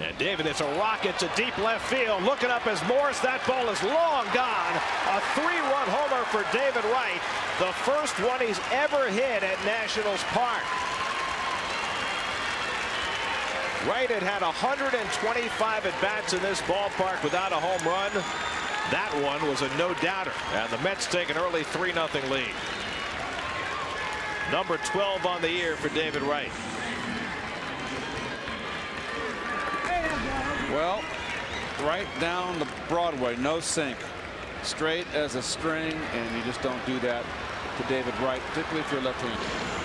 And David, it's a rocket to deep left field. Looking up as Morse. That ball is long gone. A three-run homer for David Wright. The first one he's ever hit at Nationals Park. Wright had had 125 at bats in this ballpark without a home run. That one was a no-doubter. And the Mets take an early 3-0 lead. Number 12 on the year for David Wright. Well, right down the Broadway, no sink. Straight as a string, and you just don't do that to David Wright, particularly if you're left-handed.